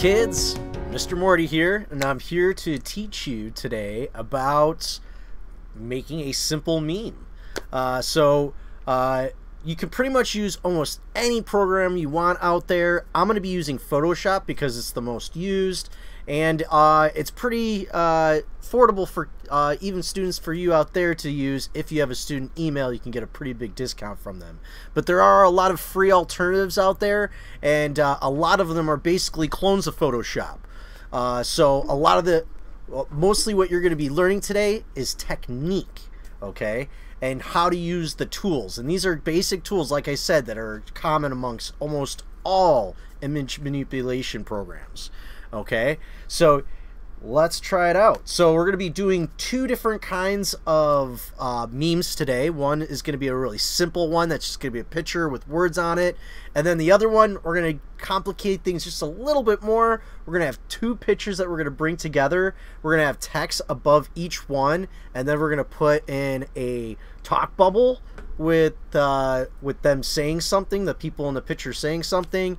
Kids, Mr. Morty here, and I'm here to teach you today about making a simple meme. Uh, so, uh, you can pretty much use almost any program you want out there. I'm going to be using Photoshop because it's the most used, and uh, it's pretty uh, affordable for uh, even students for you out there to use. If you have a student email, you can get a pretty big discount from them. But there are a lot of free alternatives out there, and uh, a lot of them are basically clones of Photoshop. Uh, so a lot of the, well, mostly what you're going to be learning today is technique, okay? And how to use the tools. And these are basic tools, like I said, that are common amongst almost all image manipulation programs. Okay, so let's try it out. So we're going to be doing two different kinds of uh, memes today. One is going to be a really simple one that's just going to be a picture with words on it. And then the other one, we're going to complicate things just a little bit more. We're going to have two pictures that we're going to bring together. We're going to have text above each one. And then we're going to put in a talk bubble with, uh, with them saying something, the people in the picture saying something.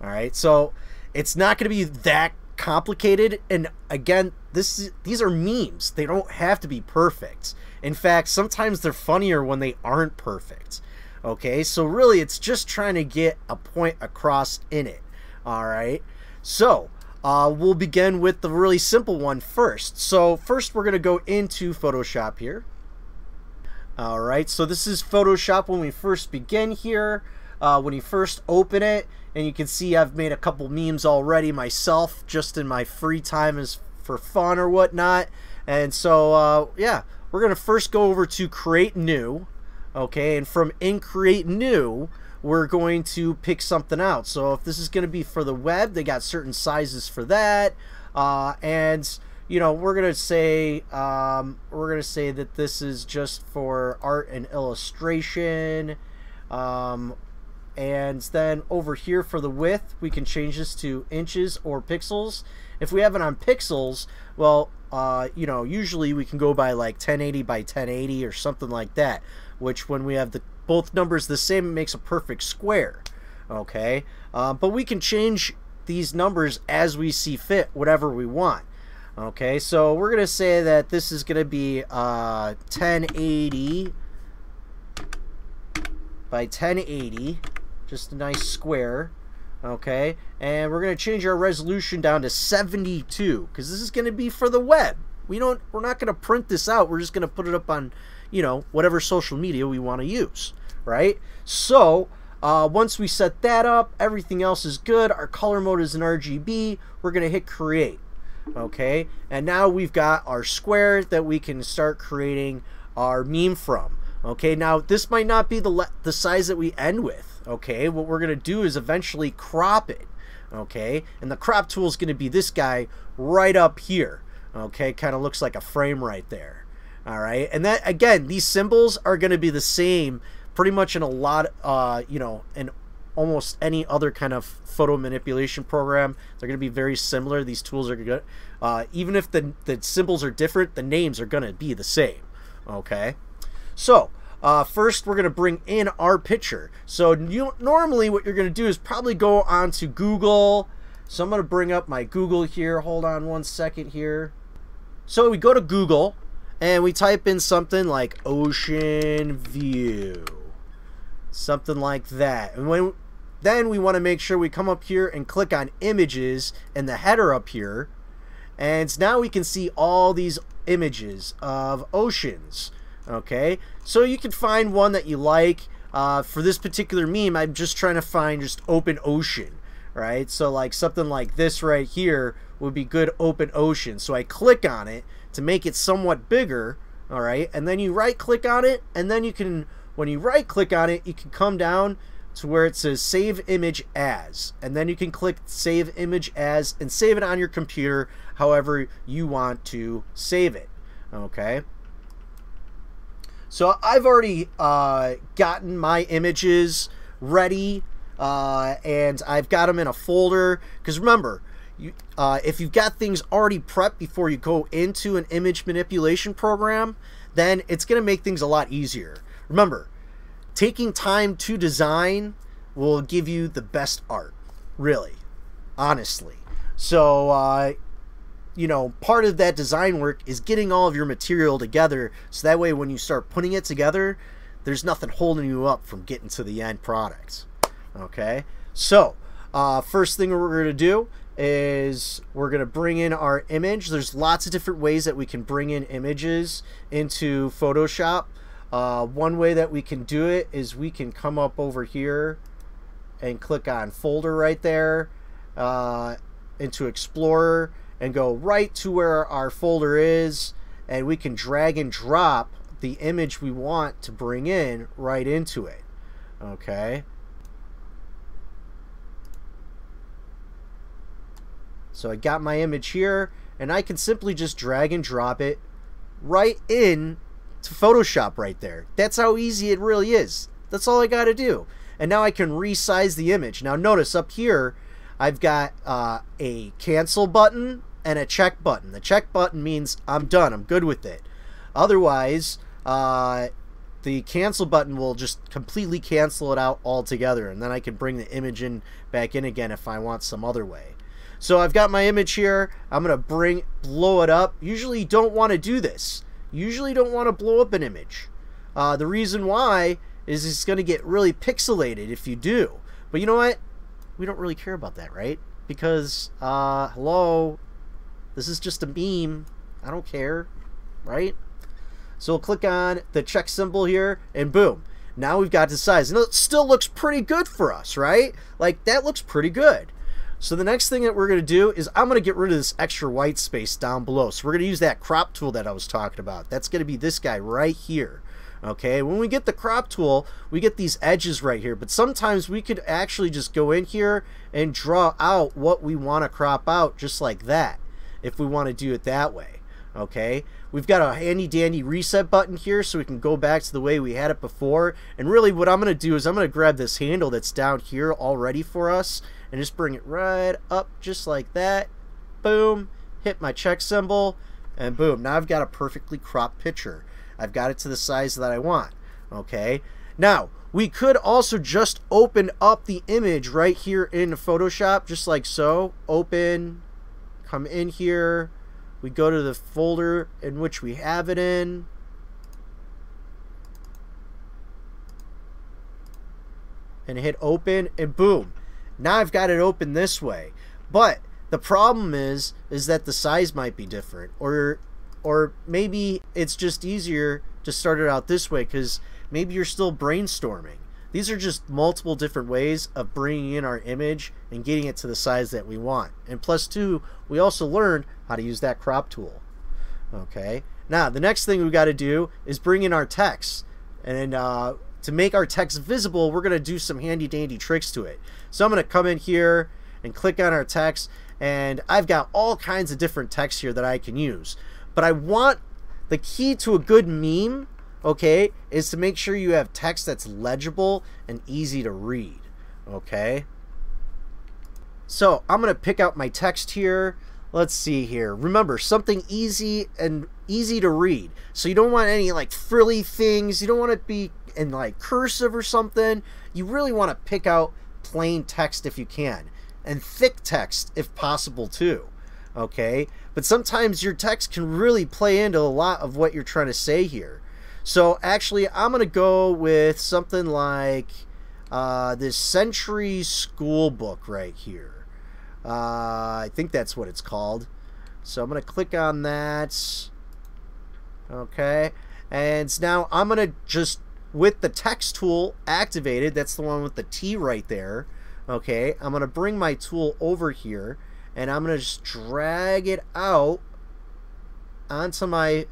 All right, so it's not going to be that complicated and again this these are memes. They don't have to be perfect. In fact sometimes they're funnier when they aren't perfect. Okay so really it's just trying to get a point across in it. All right? So uh, we'll begin with the really simple one first. So first we're going to go into photoshop here. All right so this is photoshop when we first begin here. Uh, when you first open it and you can see I've made a couple memes already myself just in my free time as for fun or whatnot. And so uh, yeah we're gonna first go over to create new okay? And from in create new we're going to pick something out. So if this is going to be for the web they got certain sizes for that. Uh, and you know we're gonna say um, we're gonna say that this is just for art and illustration. Um, and then over here for the width we can change this to inches or pixels. If we have it on pixels well uh, you know usually we can go by like 1080 by 1080 or something like that which when we have the both numbers the same it makes a perfect square okay? Uh, but we can change these numbers as we see fit whatever we want okay? So we're gonna say that this is gonna be uh, 1080 by 1080 just a nice square okay? And we're going to change our resolution down to 72 because this is going to be for the web. We don't we're not going to print this out we're just going to put it up on you know whatever social media we want to use right? So uh, once we set that up everything else is good our color mode is an RGB we're going to hit create okay? And now we've got our square that we can start creating our meme from okay? Now this might not be the the size that we end with okay? What we're gonna do is eventually crop it okay? And the crop tool is gonna be this guy right up here okay? Kind of looks like a frame right there all right? And that again these symbols are gonna be the same pretty much in a lot uh you know in almost any other kind of photo manipulation program. They're going to be very similar. These tools are good uh, even if the, the symbols are different the names are going to be the same okay? So uh, first, we're going to bring in our picture. So you, normally what you're going to do is probably go onto Google. So I'm going to bring up my Google here. Hold on one second here. So we go to Google and we type in something like ocean view. Something like that. And when then we want to make sure we come up here and click on images and the header up here. And now we can see all these images of oceans okay? So you can find one that you like. Uh, for this particular meme I'm just trying to find just open ocean right? So like something like this right here would be good open ocean. So I click on it to make it somewhat bigger all right? And then you right click on it and then you can when you right click on it you can come down to where it says save image as. And then you can click save image as and save it on your computer however you want to save it okay so I've already uh, gotten my images ready uh, and I've got them in a folder because remember you, uh, if you've got things already prepped before you go into an image manipulation program then it's going to make things a lot easier. Remember taking time to design will give you the best art really honestly. So, uh, you know, part of that design work is getting all of your material together so that way when you start putting it together, there's nothing holding you up from getting to the end product. Okay, so uh, first thing we're going to do is we're going to bring in our image. There's lots of different ways that we can bring in images into Photoshop. Uh, one way that we can do it is we can come up over here and click on folder right there uh, into Explorer and go right to where our folder is and we can drag and drop the image we want to bring in right into it. Okay. So I got my image here and I can simply just drag and drop it right in to Photoshop right there. That's how easy it really is. That's all I got to do. And now I can resize the image. Now notice up here, I've got uh, a cancel button and a check button. The check button means I'm done. I'm good with it. Otherwise, uh, the cancel button will just completely cancel it out altogether. And then I can bring the image in back in again if I want some other way. So I've got my image here. I'm going to bring, blow it up. Usually don't want to do this. Usually don't want to blow up an image. Uh, the reason why is it's going to get really pixelated if you do. But you know what? We don't really care about that, right? Because, uh, hello, this is just a meme. I don't care, right? So we'll click on the check symbol here, and boom. Now we've got the size. And it still looks pretty good for us, right? Like, that looks pretty good. So the next thing that we're going to do is I'm going to get rid of this extra white space down below. So we're going to use that crop tool that I was talking about. That's going to be this guy right here. Okay, when we get the crop tool, we get these edges right here. But sometimes we could actually just go in here and draw out what we want to crop out just like that. If we want to do it that way. Okay, we've got a handy dandy reset button here so we can go back to the way we had it before. And really what I'm going to do is I'm going to grab this handle that's down here already for us and just bring it right up just like that. Boom, hit my check symbol, and boom, now I've got a perfectly cropped picture. I've got it to the size that I want. Okay, now we could also just open up the image right here in Photoshop, just like so. Open, come in here, we go to the folder in which we have it in. And hit open, and boom, now I've got it open this way. But the problem is is that the size might be different or or maybe it's just easier to start it out this way cuz maybe you're still brainstorming. These are just multiple different ways of bringing in our image and getting it to the size that we want. And plus two, we also learned how to use that crop tool. Okay. Now, the next thing we got to do is bring in our text. And uh, to make our text visible, we're going to do some handy dandy tricks to it. So I'm going to come in here and click on our text and I've got all kinds of different text here that I can use. But I want the key to a good meme, okay, is to make sure you have text that's legible and easy to read, okay? So I'm going to pick out my text here. Let's see here. Remember, something easy and easy to read. So you don't want any like frilly things. You don't want to be in like cursive or something. You really want to pick out plain text if you can and thick text if possible too okay but sometimes your text can really play into a lot of what you're trying to say here so actually i'm going to go with something like uh, this Century Schoolbook right here. Uh, i think that's what it's called. So i'm going to click on that. Okay. And now i'm going to just with the text tool activated, that's the one with the T right there, okay, I'm going to bring my tool over here and I'm going to just drag it out onto my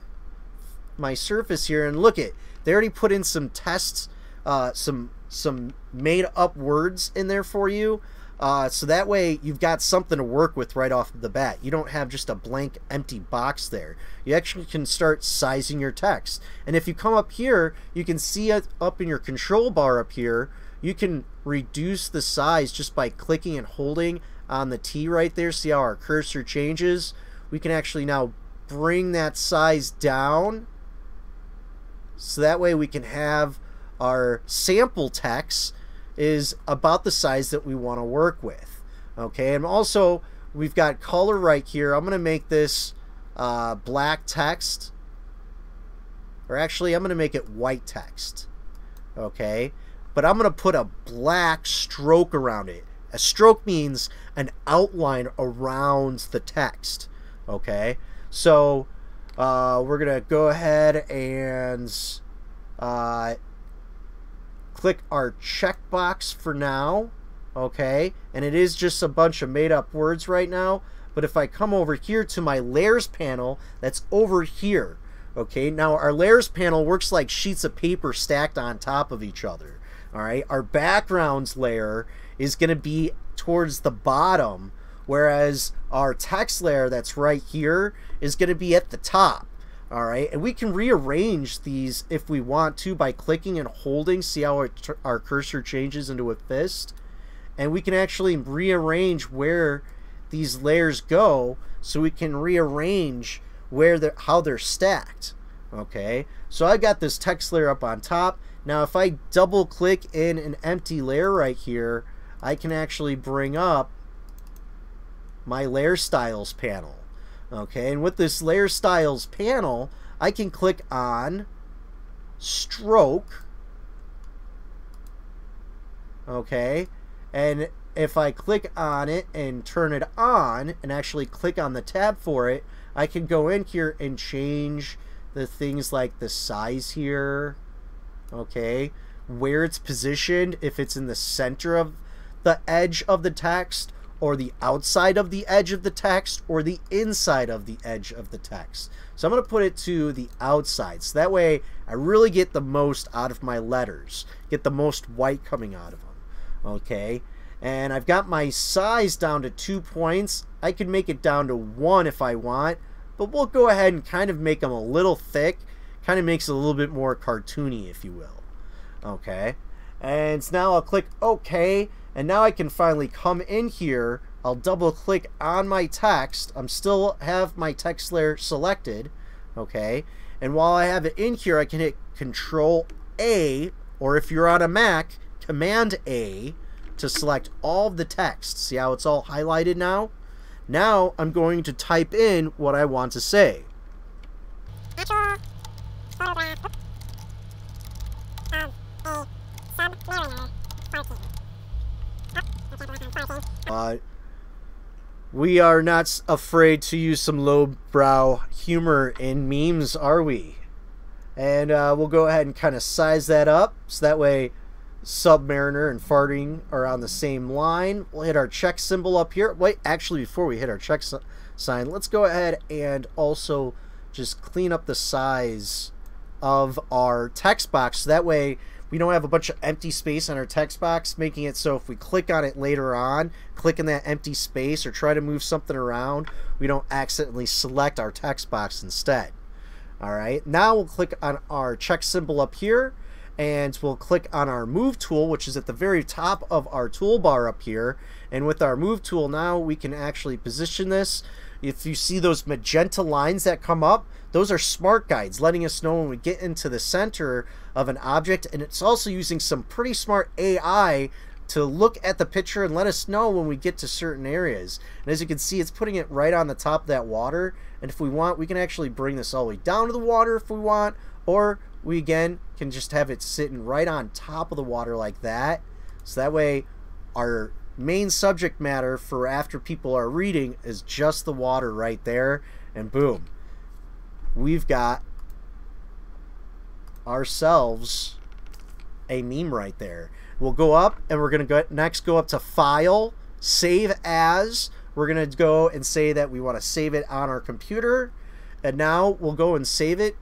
my surface here and look it they already put in some tests uh, some some made up words in there for you uh, so that way you've got something to work with right off the bat. You don't have just a blank empty box there. You actually can start sizing your text. And if you come up here, you can see it up in your control bar up here, you can reduce the size just by clicking and holding on the T right there. See how our cursor changes? We can actually now bring that size down so that way we can have our sample text is about the size that we want to work with. Okay, and also we've got color right here. I'm going to make this uh, black text. Or actually, I'm going to make it white text. Okay, but I'm going to put a black stroke around it. A stroke means an outline around the text. Okay, so uh, we're going to go ahead and uh, click our checkbox for now. Okay, and it is just a bunch of made up words right now. But if I come over here to my layers panel, that's over here. Okay, now our layers panel works like sheets of paper stacked on top of each other. All right, our backgrounds layer is going to be towards the bottom, whereas our text layer that's right here is going to be at the top. All right, and we can rearrange these if we want to by clicking and holding. See how our, our cursor changes into a fist? And we can actually rearrange where these layers go so we can rearrange where they're, how they're stacked. Okay, so I got this text layer up on top. Now if I double click in an empty layer right here, I can actually bring up my layer styles panel. Okay, and with this layer styles panel, I can click on stroke. Okay, and if I click on it and turn it on and actually click on the tab for it, I can go in here and change the things like the size here. Okay, where it's positioned, if it's in the center of the edge of the text or the outside of the edge of the text or the inside of the edge of the text. So I'm going to put it to the outside. So that way I really get the most out of my letters. Get the most white coming out of them. Okay. And I've got my size down to two points. I could make it down to one if I want. But we'll go ahead and kind of make them a little thick. Kind of makes it a little bit more cartoony, if you will. Okay. And now I'll click OK and now I can finally come in here. I'll double click on my text. I'm still have my text layer selected. Okay. And while I have it in here, I can hit Control A, or if you're on a Mac, Command A to select all the text. See how it's all highlighted now? Now I'm going to type in what I want to say. Uh, we are not afraid to use some lowbrow humor in memes, are we? And uh, we'll go ahead and kind of size that up so that way Submariner and farting are on the same line. We'll hit our check symbol up here. Wait, actually, before we hit our check sign, let's go ahead and also just clean up the size of our text box. So that way we don't have a bunch of empty space on our text box, making it so if we click on it later on, click in that empty space or try to move something around, we don't accidentally select our text box instead. Alright, now we'll click on our check symbol up here and we'll click on our move tool which is at the very top of our toolbar up here and with our move tool now we can actually position this if you see those magenta lines that come up those are smart guides letting us know when we get into the center of an object and it's also using some pretty smart AI to look at the picture and let us know when we get to certain areas. And as you can see, it's putting it right on the top of that water. And if we want, we can actually bring this all the way down to the water if we want, or we again can just have it sitting right on top of the water like that. So that way our main subject matter for after people are reading is just the water right there. And boom, we've got ourselves a meme right there. We'll go up and we're going to go next go up to file, save as. We're going to go and say that we want to save it on our computer. And now we'll go and save it.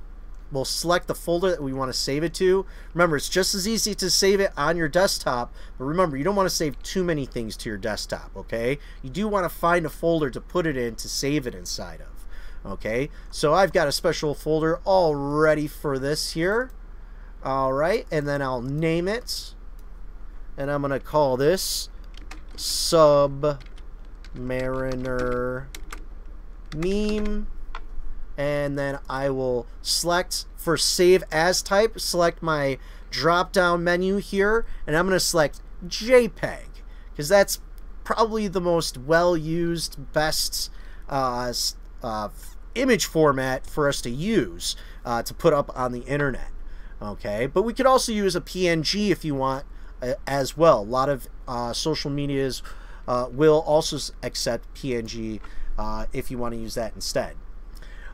We'll select the folder that we want to save it to. Remember, it's just as easy to save it on your desktop, but remember, you don't want to save too many things to your desktop, okay? You do want to find a folder to put it in to save it inside of okay so I've got a special folder all ready for this here alright and then I'll name it and I'm gonna call this Submariner meme and then I will select for save as type select my drop down menu here and I'm gonna select JPEG because that's probably the most well used, best uh, uh, image format for us to use uh, to put up on the internet. Okay, but we could also use a PNG if you want uh, as well. A lot of uh, social medias uh, will also accept PNG uh, if you want to use that instead.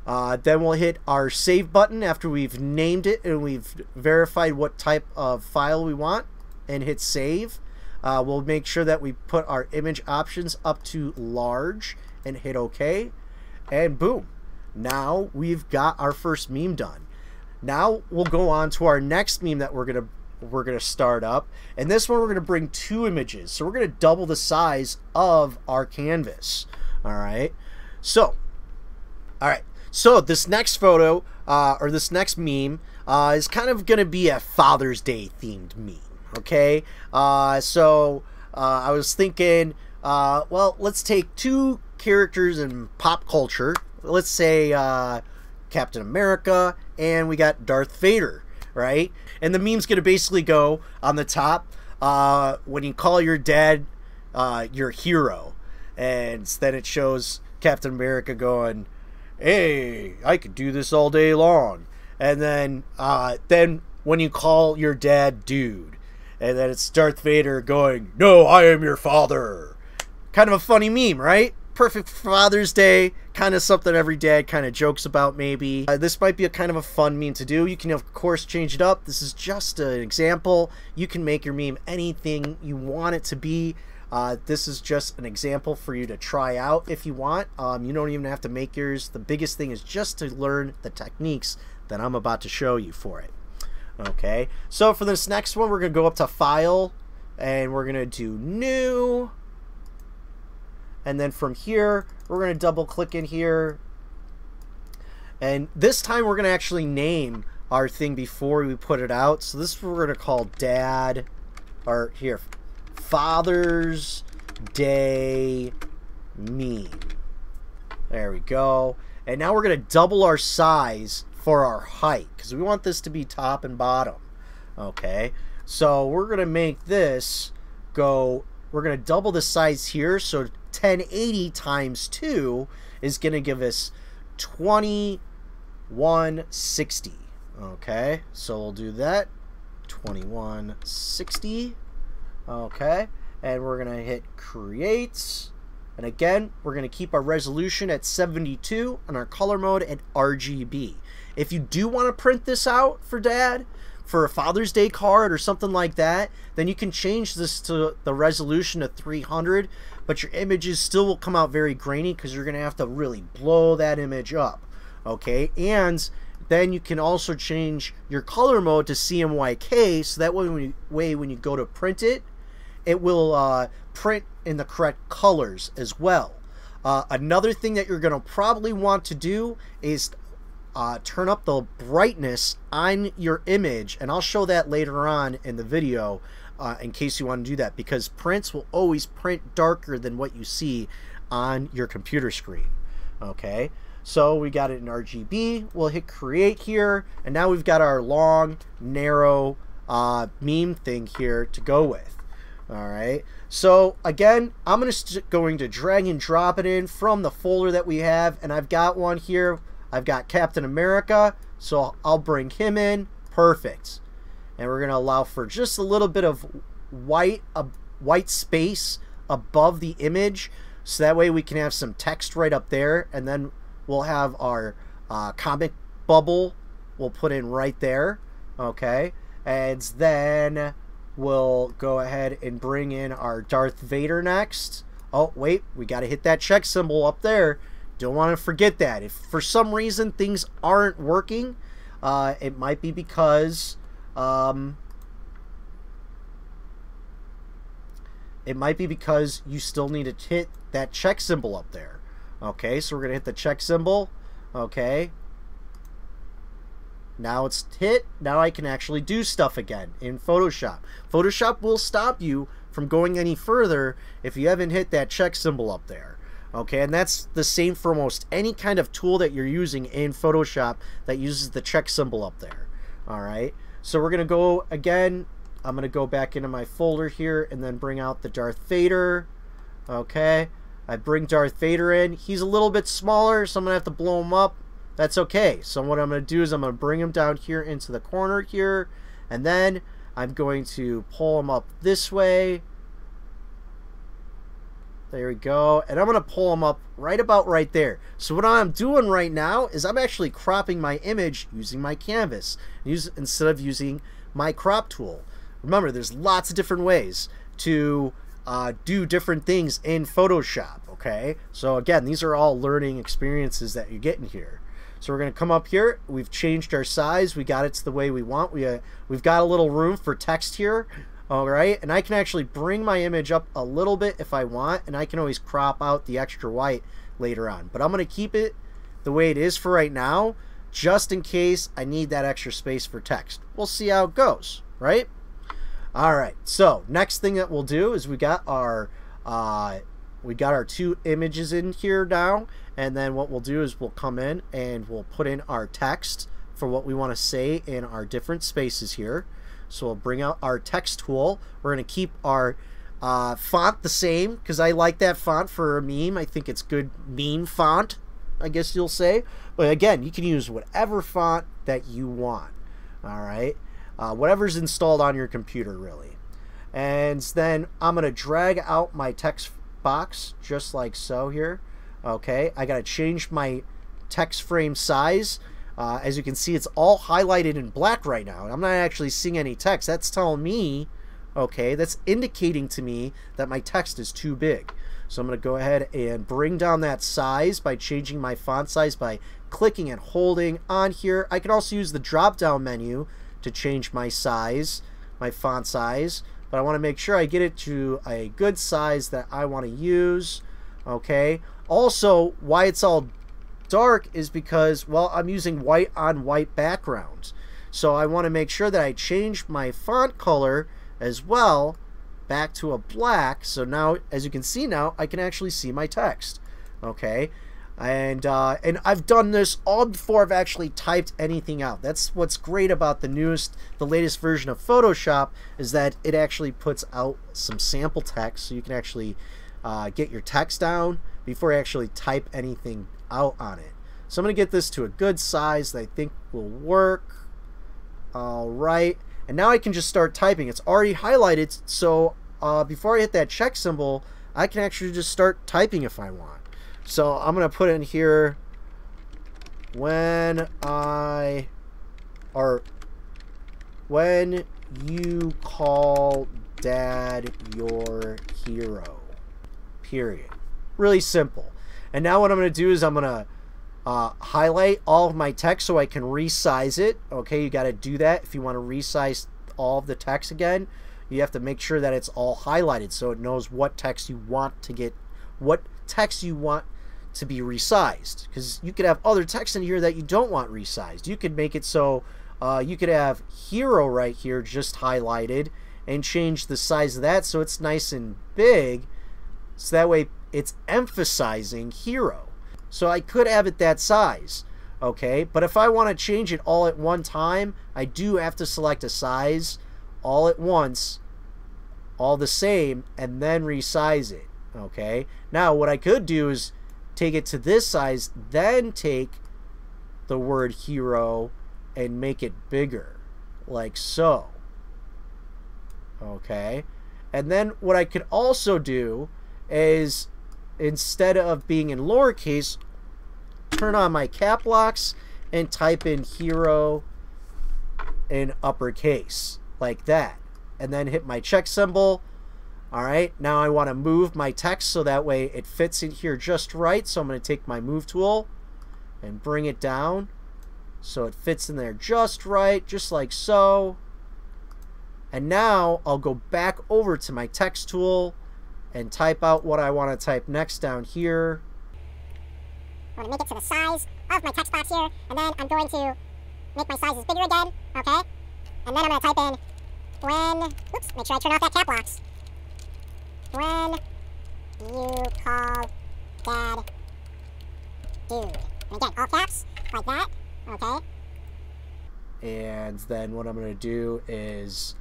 Uh, then we'll hit our save button after we've named it and we've verified what type of file we want and hit save. Uh, we'll make sure that we put our image options up to large and hit OK. And boom, now we've got our first meme done. Now we'll go on to our next meme that we're gonna we're gonna start up, and this one we're gonna bring two images. So we're gonna double the size of our canvas. All right. So, all right. So this next photo uh, or this next meme uh, is kind of gonna be a Father's Day themed meme. Okay. Uh, so uh, I was thinking, uh, well, let's take two characters in pop culture. Let's say uh, Captain America, and we got Darth Vader, right? And the meme's gonna basically go on the top when you call your dad your hero, and then it shows Captain America going, "Hey, I could do this all day long," and then uh, then when you call your dad dude, and then it's Darth Vader going, "No, I am your father." Kind of a funny meme, right? perfect Father's Day, kind of something every dad kind of jokes about maybe. Uh, this might be a kind of a fun meme to do. You can of course change it up. This is just an example. You can make your meme anything you want it to be. Uh, this is just an example for you to try out if you want. Um, you don't even have to make yours. The biggest thing is just to learn the techniques that I'm about to show you for it. Okay, so for this next one, we're going to go up to File, and we're going to do New, and then from here we're going to double click in here and this time we're going to actually name our thing before we put it out so this we're going to call dad or here father's day meme there we go and now we're going to double our size for our height because we want this to be top and bottom okay so we're going to make this go we're going to double the size here so 1080 times 2 is going to give us 2160. Okay, so we'll do that. 2160. Okay, and we're going to hit create. And again, we're going to keep our resolution at 72 and our color mode at RGB. If you do want to print this out for dad, for a Father's Day card or something like that, then you can change this to the resolution of 300, but your images still will come out very grainy because you're going to have to really blow that image up. Okay, and then you can also change your color mode to CMYK so that way when you, way when you go to print it, it will uh, print in the correct colors as well. Uh, another thing that you're going to probably want to do is uh, turn up the brightness on your image and I'll show that later on in the video uh, in case you want to do that because prints will always print darker than what you see on your computer screen okay so we got it in RGB we'll hit create here and now we've got our long narrow uh, meme thing here to go with all right so again I'm gonna going to drag and drop it in from the folder that we have and I've got one here I've got Captain America, so I'll bring him in. Perfect. And we're going to allow for just a little bit of white, a white space above the image, so that way we can have some text right up there, and then we'll have our uh, comic bubble we'll put in right there, okay? And then we'll go ahead and bring in our Darth Vader next. Oh, wait, we got to hit that check symbol up there don't want to forget that. If for some reason things aren't working, uh, it might be because um, it might be because you still need to hit that check symbol up there. Okay, so we're going to hit the check symbol. Okay. Now it's hit. Now I can actually do stuff again in Photoshop. Photoshop will stop you from going any further if you haven't hit that check symbol up there. Okay, and that's the same for almost any kind of tool that you're using in Photoshop that uses the check symbol up there. All right, so we're going to go again. I'm going to go back into my folder here and then bring out the Darth Vader. Okay. I bring Darth Vader in. He's a little bit smaller, so I'm going to have to blow him up. That's okay. So what I'm going to do is I'm going to bring him down here into the corner here. And then I'm going to pull him up this way. There we go. And I'm going to pull them up right about right there. So what I'm doing right now is I'm actually cropping my image using my canvas use, instead of using my crop tool. Remember, there's lots of different ways to uh, do different things in Photoshop, okay? So again, these are all learning experiences that you're getting here. So we're going to come up here. We've changed our size. We got it to the way we want. We, uh, we've got a little room for text here. All right, and I can actually bring my image up a little bit if I want, and I can always crop out the extra white later on. But I'm going to keep it the way it is for right now, just in case I need that extra space for text. We'll see how it goes, right? All right, so next thing that we'll do is we got our uh, we got our two images in here now, and then what we'll do is we'll come in and we'll put in our text for what we want to say in our different spaces here. So we'll bring out our text tool. We're going to keep our uh, font the same because I like that font for a meme. I think it's good meme font, I guess you'll say. But again, you can use whatever font that you want. All right. Uh, whatever's installed on your computer, really. And then I'm going to drag out my text box just like so here. Okay. I got to change my text frame size uh, as you can see, it's all highlighted in black right now. I'm not actually seeing any text. That's telling me, okay, that's indicating to me that my text is too big. So I'm going to go ahead and bring down that size by changing my font size by clicking and holding on here. I can also use the drop down menu to change my size, my font size, but I want to make sure I get it to a good size that I want to use. Okay. Also, why it's all dark is because, well, I'm using white on white backgrounds. So I want to make sure that I change my font color as well back to a black. So now, as you can see now, I can actually see my text. Okay. And, uh, and I've done this all before I've actually typed anything out. That's what's great about the newest, the latest version of Photoshop is that it actually puts out some sample text so you can actually uh, get your text down before I actually type anything out on it. So I'm going to get this to a good size that I think will work. All right. And now I can just start typing. It's already highlighted, so uh, before I hit that check symbol, I can actually just start typing if I want. So I'm going to put in here when I or when you call dad your hero. Period. Really simple. And now what I'm going to do is I'm going to uh, highlight all of my text so I can resize it. Okay, you got to do that if you want to resize all of the text again. You have to make sure that it's all highlighted so it knows what text you want to get, what text you want to be resized. Because you could have other text in here that you don't want resized. You could make it so uh, you could have hero right here just highlighted and change the size of that so it's nice and big. So that way it's emphasizing hero. So I could have it that size, okay? But if I want to change it all at one time, I do have to select a size all at once, all the same, and then resize it, okay? Now, what I could do is take it to this size, then take the word hero and make it bigger, like so. Okay? And then what I could also do is instead of being in lowercase, turn on my cap locks and type in hero in uppercase like that and then hit my check symbol. All right now I want to move my text so that way it fits in here just right so I'm going to take my move tool and bring it down so it fits in there just right just like so. And now I'll go back over to my text tool and type out what I want to type next down here. I'm going to make it to the size of my text box here, and then I'm going to make my sizes bigger again, okay? And then I'm going to type in when, oops, make sure I turn off that cap locks. When you call dad dude. And again, all caps, like that, okay? And then what I'm going to do is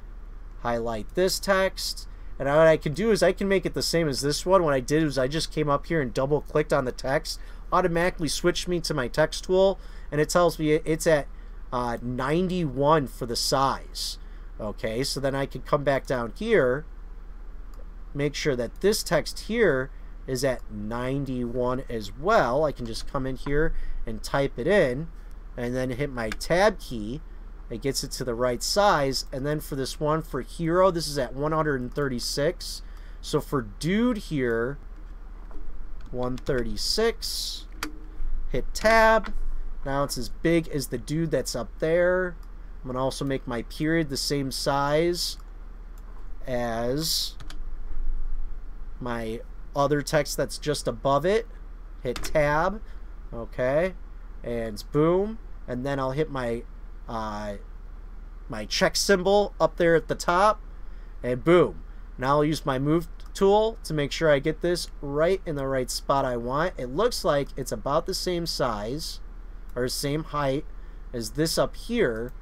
highlight this text And what I can do is I can make it the same as this one. What I did was I just came up here and double clicked on the text, automatically switched me to my text tool, and it tells me it's at uh, 91 for the size. Okay, so then I can come back down here, make sure that this text here is at 91 as well. I can just come in here and type it in and then hit my tab key. It gets it to the right size. And then for this one, for hero, this is at 136. So for dude here, 136. Hit tab. Now it's as big as the dude that's up there. I'm going to also make my period the same size as my other text that's just above it. Hit tab. Okay. And boom. And then I'll hit my uh, my check symbol up there at the top. And boom. Now I'll use my move tool to make sure I get this right in the right spot I want. It looks like it's about the same size or same height as this up here.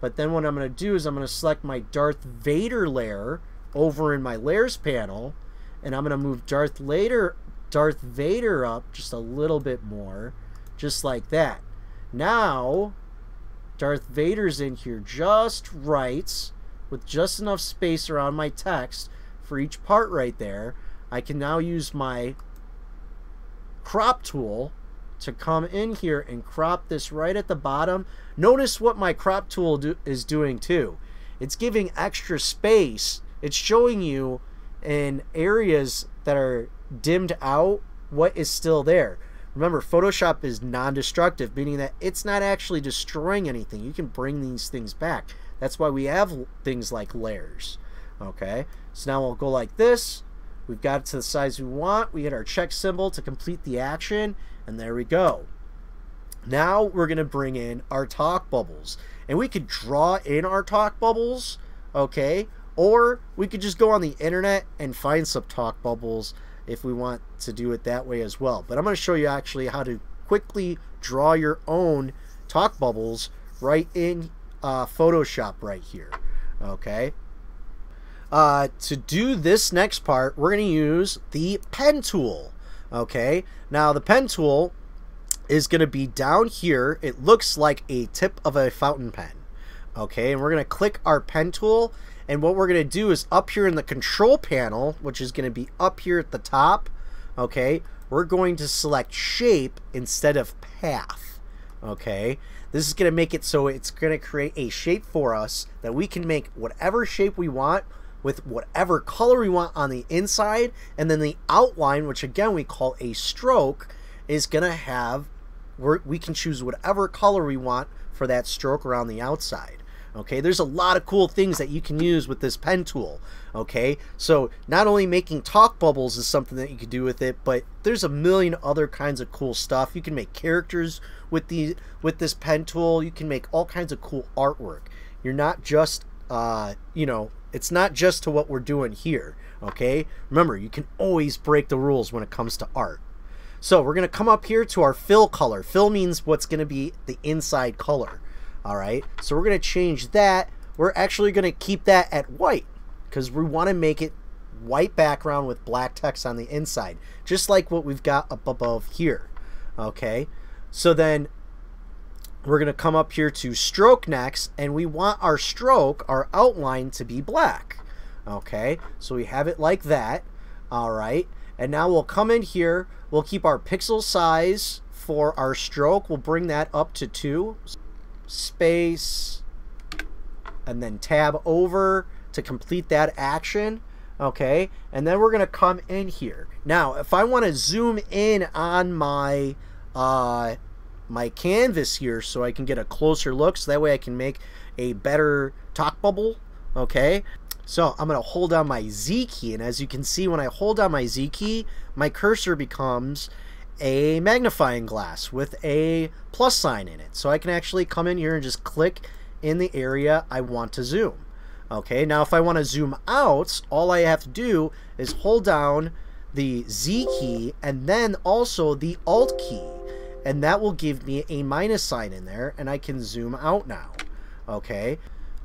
But then what I'm going to do is I'm going to select my Darth Vader layer over in my layers panel. And I'm going to move Darth Vader, Darth Vader up just a little bit more. Just like that. Now, Darth Vader's in here just right with just enough space around my text for each part right there. I can now use my crop tool to come in here and crop this right at the bottom. Notice what my crop tool do is doing too. It's giving extra space. It's showing you in areas that are dimmed out what is still there. Remember, Photoshop is non-destructive, meaning that it's not actually destroying anything. You can bring these things back. That's why we have things like layers. Okay, so now we'll go like this. We've got it to the size we want. We hit our check symbol to complete the action, and there we go. Now we're going to bring in our talk bubbles. And we could draw in our talk bubbles, okay? Or we could just go on the internet and find some talk bubbles if we want to do it that way as well. But I'm going to show you actually how to quickly draw your own talk bubbles right in uh, Photoshop right here, okay? Uh, to do this next part, we're going to use the pen tool. Okay, now the pen tool is going to be down here. It looks like a tip of a fountain pen. Okay, and we're going to click our pen tool. And what we're going to do is up here in the control panel, which is going to be up here at the top, okay, we're going to select shape instead of path. Okay, this is going to make it so it's going to create a shape for us that we can make whatever shape we want with whatever color we want on the inside and then the outline which again we call a stroke is gonna have we can choose whatever color we want for that stroke around the outside okay there's a lot of cool things that you can use with this pen tool okay so not only making talk bubbles is something that you can do with it but there's a million other kinds of cool stuff you can make characters with the with this pen tool you can make all kinds of cool artwork you're not just uh, you know it's not just to what we're doing here, okay? Remember, you can always break the rules when it comes to art. So we're going to come up here to our fill color. Fill means what's going to be the inside color, all right? So we're going to change that. We're actually going to keep that at white because we want to make it white background with black text on the inside, just like what we've got up above here, okay? So then we're going to come up here to stroke next, and we want our stroke, our outline, to be black. Okay, so we have it like that. All right, and now we'll come in here. We'll keep our pixel size for our stroke. We'll bring that up to 2. Space, and then tab over to complete that action. Okay, and then we're going to come in here. Now, if I want to zoom in on my... Uh, my canvas here so I can get a closer look so that way I can make a better talk bubble okay so I'm gonna hold down my Z key and as you can see when I hold down my Z key my cursor becomes a magnifying glass with a plus sign in it. So I can actually come in here and just click in the area I want to zoom. Okay now if I want to zoom out all I have to do is hold down the Z key and then also the Alt key. And that will give me a minus sign in there and I can zoom out now. Okay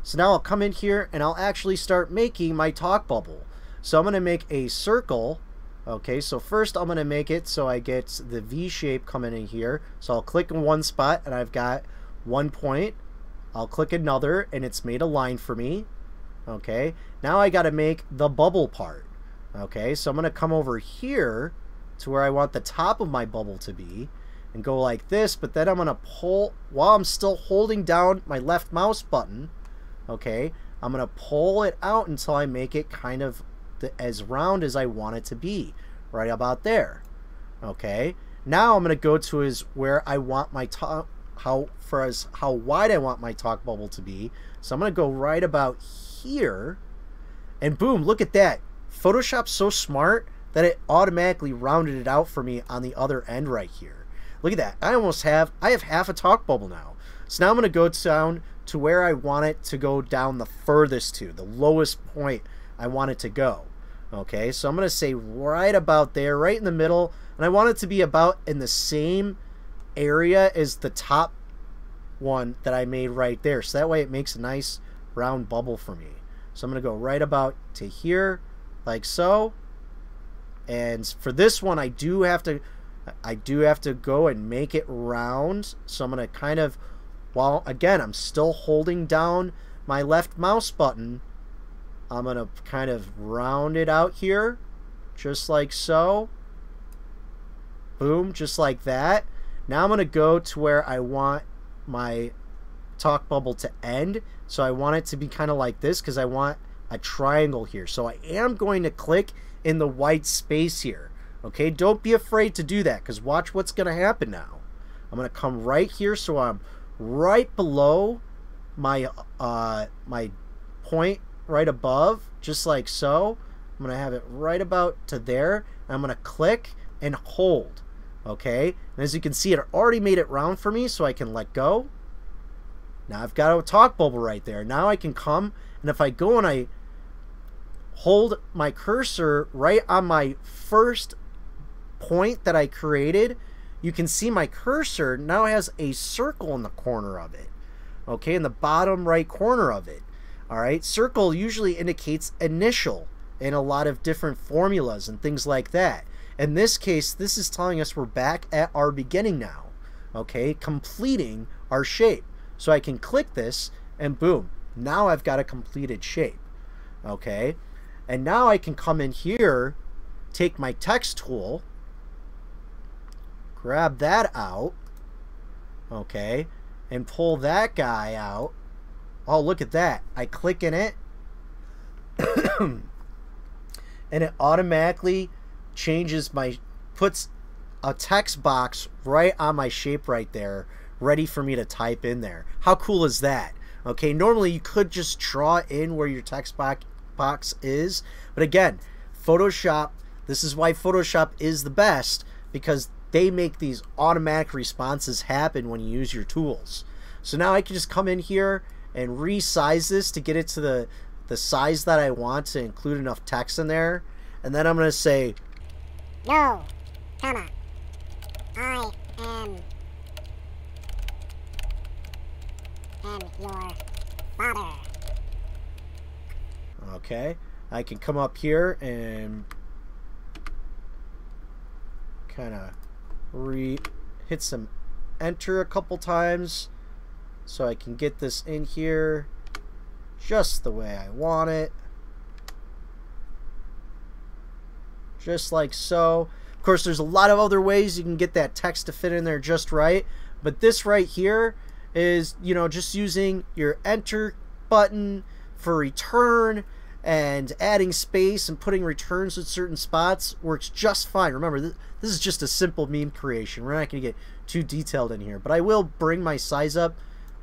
so now I'll come in here and I'll actually start making my talk bubble. So I'm going to make a circle. Okay, so first I'm going to make it so I get the V shape coming in here. So I'll click in one spot and I've got one point. I'll click another and it's made a line for me. Okay, now I got to make the bubble part. Okay, so I'm going to come over here to where I want the top of my bubble to be and go like this, but then I'm going to pull, while I'm still holding down my left mouse button, okay, I'm going to pull it out until I make it kind of as round as I want it to be, right about there, okay. Now I'm going to go to is where I want my top, how, for as how wide I want my talk bubble to be. So I'm going to go right about here, and boom, look at that. Photoshop's so smart that it automatically rounded it out for me on the other end right here. Look at that. I almost have, I have half a talk bubble now. So now I'm going to go down to where I want it to go down the furthest to, the lowest point I want it to go. Okay, so I'm going to say right about there, right in the middle, and I want it to be about in the same area as the top one that I made right there. So that way it makes a nice round bubble for me. So I'm going to go right about to here, like so. And for this one, I do have to I do have to go and make it round. So I'm going to kind of, while again, I'm still holding down my left mouse button. I'm going to kind of round it out here, just like so. Boom, just like that. Now I'm going to go to where I want my talk bubble to end. So I want it to be kind of like this because I want a triangle here. So I am going to click in the white space here. Okay, don't be afraid to do that because watch what's going to happen now. I'm going to come right here so I'm right below my uh, my point right above, just like so. I'm going to have it right about to there. I'm going to click and hold. Okay, and as you can see, it already made it round for me, so I can let go. Now I've got a talk bubble right there. Now I can come, and if I go and I hold my cursor right on my first point that I created, you can see my cursor now has a circle in the corner of it. Okay, in the bottom right corner of it. All right, circle usually indicates initial in a lot of different formulas and things like that. In this case, this is telling us we're back at our beginning now. Okay, completing our shape. So I can click this and boom, now I've got a completed shape. Okay, and now I can come in here, take my text tool, grab that out, okay, and pull that guy out. Oh, look at that. I click in it, and it automatically changes my, puts a text box right on my shape right there, ready for me to type in there. How cool is that? Okay, normally you could just draw in where your text box box is, but again, Photoshop, this is why Photoshop is the best, because they make these automatic responses happen when you use your tools. So now I can just come in here and resize this to get it to the, the size that I want to include enough text in there. And then I'm going to say, No, comma, I am, am your father. Okay, I can come up here and kind of re hit some enter a couple times so I can get this in here just the way I want it. Just like so. Of course, there's a lot of other ways you can get that text to fit in there just right. But this right here is, you know, just using your enter button for return and adding space and putting returns at certain spots works just fine. Remember, this, this is just a simple meme creation. We're not going to get too detailed in here, but I will bring my size up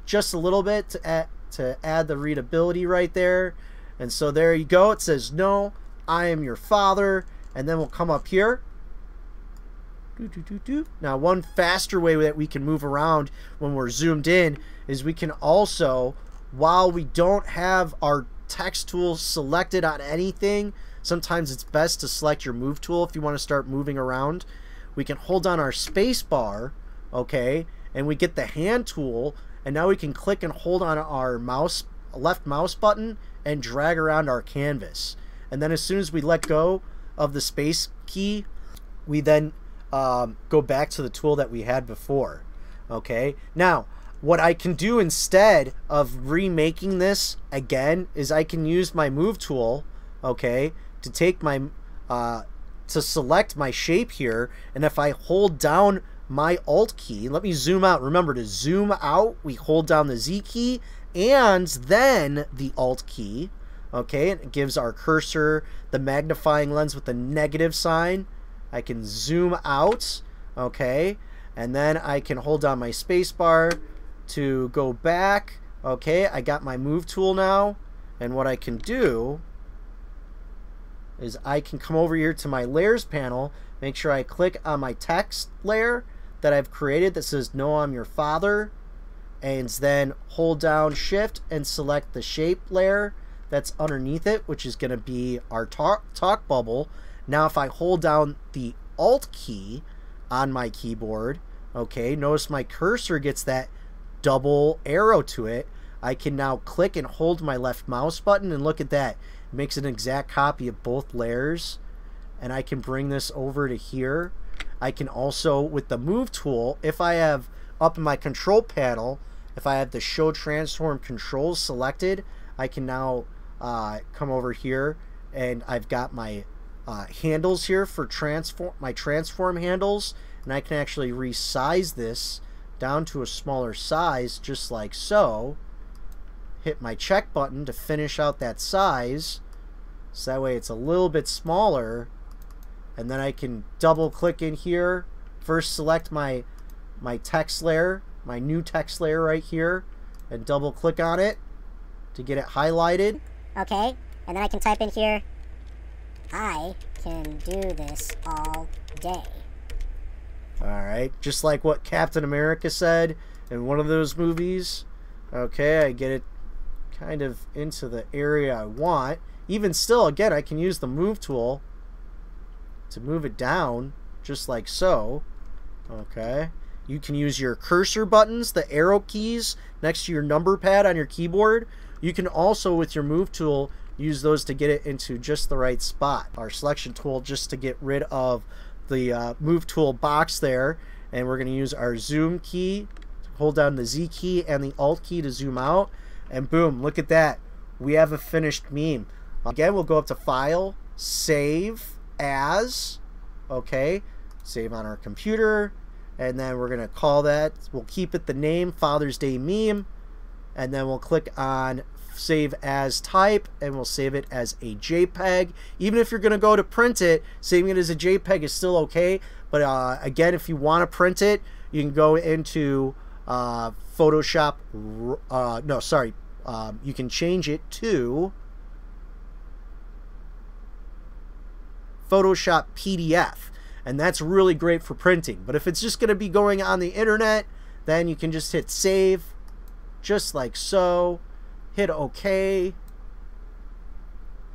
just a little bit to add, to add the readability right there. And so there you go. It says, no, I am your father. And then we'll come up here. Now, one faster way that we can move around when we're zoomed in is we can also, while we don't have our text tool selected on anything, sometimes it's best to select your move tool if you want to start moving around. We can hold down our space bar, okay, and we get the hand tool, and now we can click and hold on our mouse left mouse button and drag around our canvas. And then as soon as we let go of the space key, we then um, go back to the tool that we had before. Okay. Now, what I can do instead of remaking this again is I can use my move tool, okay, to take my, uh, to select my shape here. And if I hold down my alt key, let me zoom out. Remember to zoom out, we hold down the Z key and then the alt key. Okay, it gives our cursor the magnifying lens with the negative sign. I can zoom out, okay, and then I can hold down my spacebar to go back. Okay, I got my move tool now, and what I can do is I can come over here to my layers panel, make sure I click on my text layer that I've created that says no I'm your father and then hold down shift and select the shape layer that's underneath it which is going to be our talk, talk bubble. Now if I hold down the alt key on my keyboard okay notice my cursor gets that double arrow to it. I can now click and hold my left mouse button and look at that. It makes an exact copy of both layers and I can bring this over to here I can also with the move tool if I have up in my control panel if I have the show transform controls selected, I can now uh, come over here and I've got my uh, handles here for transform my transform handles. And I can actually resize this down to a smaller size just like so. Hit my check button to finish out that size. So that way it's a little bit smaller and then I can double click in here first select my my text layer my new text layer right here and double click on it to get it highlighted. Okay, and then I can type in here, I can do this all day. Alright, just like what Captain America said in one of those movies. Okay, I get it kind of into the area I want. Even still, again, I can use the move tool to move it down, just like so. Okay. You can use your cursor buttons, the arrow keys next to your number pad on your keyboard. You can also, with your move tool, use those to get it into just the right spot. Our selection tool just to get rid of the uh, move tool box there. And we're going to use our zoom key, hold down the Z key and the Alt key to zoom out. And boom, look at that. We have a finished meme. Again, we'll go up to File, Save As, okay, save on our computer, and then we're going to call that, we'll keep it the name Father's Day Meme, and then we'll click on save as type and we'll save it as a JPEG. Even if you're going to go to print it, saving it as a JPEG is still okay. But uh, again, if you want to print it, you can go into uh, Photoshop. Uh, no, sorry. Um, you can change it to Photoshop PDF and that's really great for printing. But if it's just going to be going on the internet, then you can just hit save, just like so, hit OK,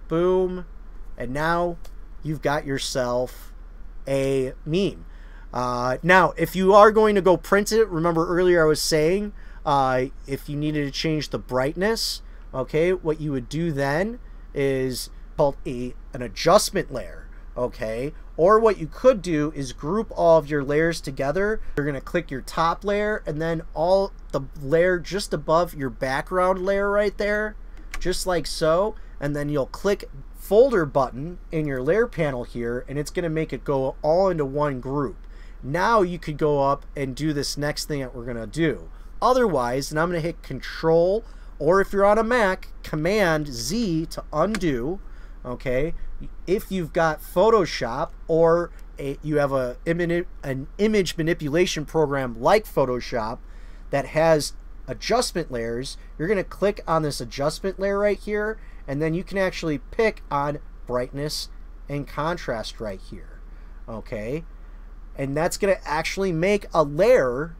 boom, and now you've got yourself a meme. Uh, now, if you are going to go print it, remember earlier I was saying uh, if you needed to change the brightness, okay, what you would do then is called a an adjustment layer, okay, or what you could do is group all of your layers together. You're to click your top layer and then all the layer just above your background layer right there, just like so. And then you'll click folder button in your layer panel here and it's to make it go all into one group. Now you could go up and do this next thing that we're to do. Otherwise, and I'm to hit control or if you're on a Mac, command Z to undo okay? If you've got photoshop or a, you have a an image manipulation program like photoshop that has adjustment layers you're going to click on this adjustment layer right here and then you can actually pick on brightness and contrast right here okay? And that's going to actually make a layer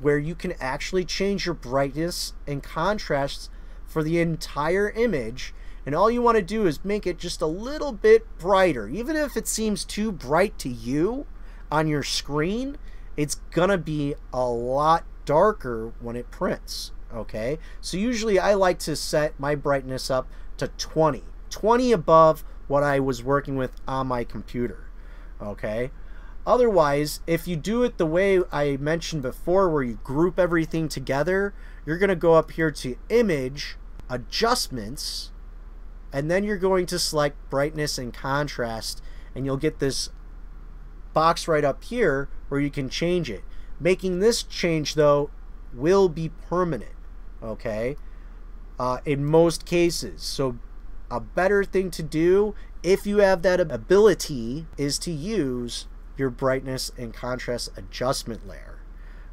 where you can actually change your brightness and contrast for the entire image and all you want to do is make it just a little bit brighter. Even if it seems too bright to you on your screen, it's going to be a lot darker when it prints. Okay, so usually I like to set my brightness up to 20. 20 above what I was working with on my computer. Okay. Otherwise, if you do it the way I mentioned before, where you group everything together, you're going to go up here to Image, Adjustments, and then you're going to select Brightness and Contrast, and you'll get this box right up here where you can change it. Making this change, though, will be permanent, okay? Uh, in most cases. So a better thing to do if you have that ability is to use your brightness and contrast adjustment layer.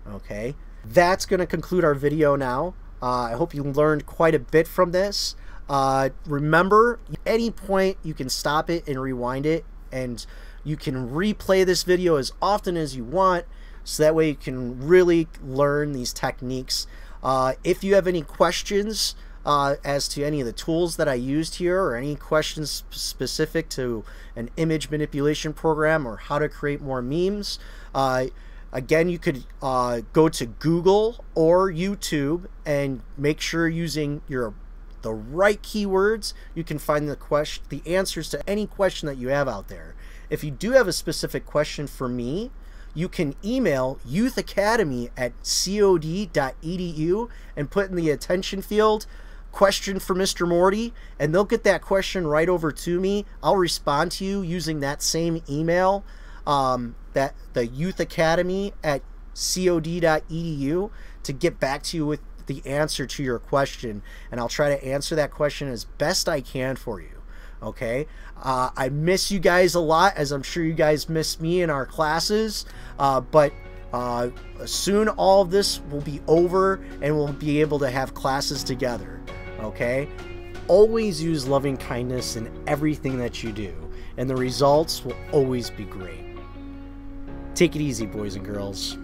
Okay, that's going to conclude our video now. Uh, I hope you learned quite a bit from this. Uh, remember, any point you can stop it and rewind it, and you can replay this video as often as you want, so that way you can really learn these techniques. Uh, if you have any questions, uh, as to any of the tools that I used here or any questions specific to an image manipulation program or how to create more memes. Uh, again, you could uh, go to Google or YouTube and make sure using your the right keywords you can find the question the answers to any question that you have out there. If you do have a specific question for me, you can email youthacademy at cod.edu and put in the attention field question for Mr. Morty, and they'll get that question right over to me. I'll respond to you using that same email, um, that the Youth Academy at cod.edu to get back to you with the answer to your question, and I'll try to answer that question as best I can for you. Okay, uh, I miss you guys a lot, as I'm sure you guys miss me in our classes, uh, but. Uh, soon all of this will be over and we'll be able to have classes together okay? Always use loving kindness in everything that you do, and the results will always be great. Take it easy, boys and girls.